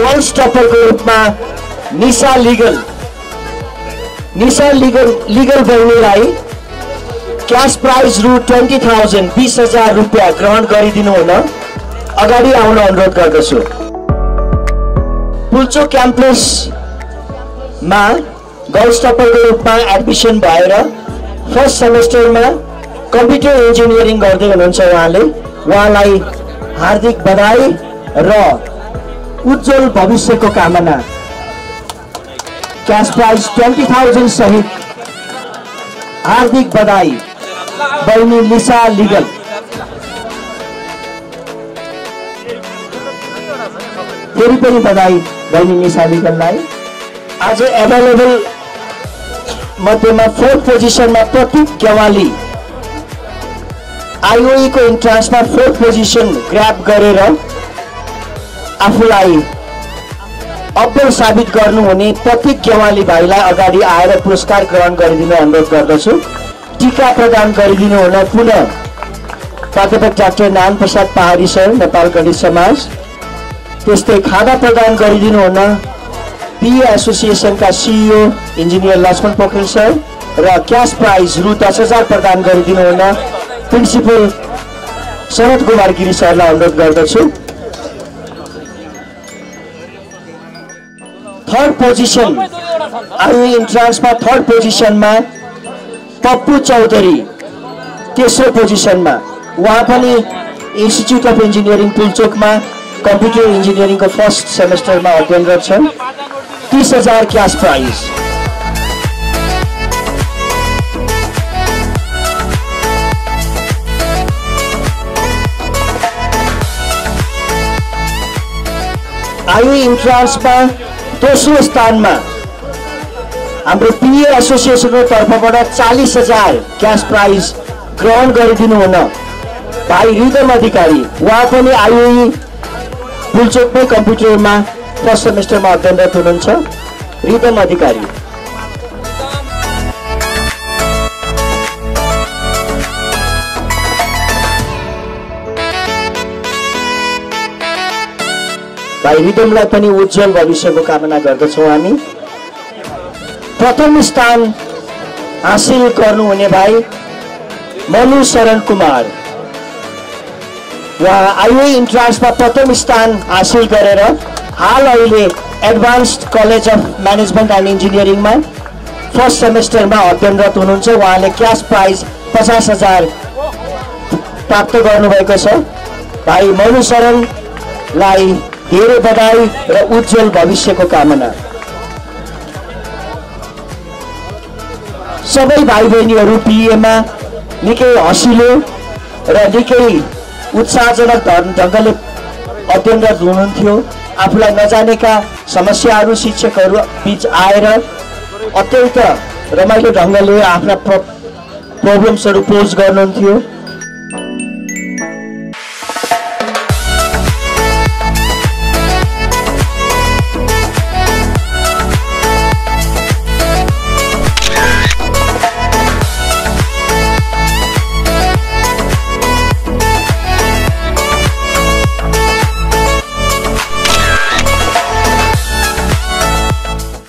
Goal स्टपरको रूपमा Nisha Ligal Nisha Ligal legal बहिनीलाई क्यास प्राइज रु ट्वेन्टी थाउजन्ड बिस हजार रुपियाँ ग्रहण गरिदिनु हुन अगाडि आउन अनुरोध गर्दछु। पुल्चो क्याम्पसमा गर्ल्स टपरको रूपमा एडमिसन भएर फर्स्ट सेमेस्टरमा कम्प्युटर इन्जिनियरिङ गर्दै हुनुहुन्छ उहाँले। उहाँलाई हार्दिक बधाई र उज्जवल भविष्यको कामना। क्यास प्राइज ट्वेन्टी थाउजन्ड सहित हार्दिक बधाई बहिनी लिसा लिगल। फेरि पनि बधाई बहिनी निशा लिगललाई। आज एभाइलेबल मध्येमा फोर्थ पोजिसनमा प्रतीक गेवाली आइओईको इन्ट्रान्समा फोर्थ पोजिसन ग्राप गरेर आफूलाई अब्बल साबित गर्नुहुने प्रतीक गेवाली भाइलाई अगाडि आएर पुरस्कार ग्रहण गरिदिन अनुरोध गर्दछु। टिका प्रदान गरिदिनु हुन पुनः। प्राध्यापक डाक्टर नारायण प्रसाद पहाडी सर नेपाल गणित समाज। त्यस्तै खाना प्रदान गरिदिनु हुन पिए एसोसिएसनका CEO engineer Laxman Pokharel sir र क्यास प्राइज रु दस हजार प्रदान गरिदिनु हुन प्रिन्सिपल शरद कुमार गिरी सरलाई अनुरोध गर्दछु। थर्ड पोजिसन आयु इन्ट्रान्समा थर्ड पोजिसनमा पप्पु चौधरी तेस्रो पोजिसनमा उहाँ पनि इन्स्टिच्युट अफ इन्जिनियरिङ पुलचोकमा कम्प्युटर इन्जिनियरिङको फर्स्ट सेमेस्टरमा अध्ययनरत छन् तिस हजार क्यास प्राइज आयु इन्ट्रान्समा दोस्रो स्थानमा हाम्रो पिए एसोसिएसनको तर्फबाट चालिस हजार क्यास प्राइज ग्रहण गरिदिनु हुन भाइ रिदम अधिकारी उहाँ पनि आयुई पुलचोकमै कम्प्युटरमा फर्स्ट सेमेस्टरमा अध्ययनरत हुनुहुन्छ। रिदम अधिकारी। भाइ रिदमलाई पनि उज्जवल भविष्यको कामना गर्दछौँ हामी। प्रथम स्थान हासिल गर्नुहुने भाइ मनु शरण कुमार। उहाँ आइए इन्ट्रान्समा प्रथम स्थान हासिल गरेर हाल अहिले advanced college of management and इन्जिनियरिङमा first सेमेस्टरमा अध्ययनरत हुनुहुन्छ। उहाँले क्यास प्राइज पचास हजार प्राप्त गर्नुभएको छ। भाइ मनु शरणलाई धेरै बधाई र उज्जवल भविष्यको कामना। सबै भाइ बहिनीहरू पिएमा निकै हँसिलो र निकै उत्साहजनक ढङ्ग- ढङ्गले अध्ययनरत हुनुहुन्थ्यो। आफूलाई नजानेका समस्याहरू शिक्षकहरू बिच आएर अत्यन्त रमाइलो ढङ्गले आफ्ना प्र प्रब्लम्सहरू पोज गर्नुहुन्थ्यो।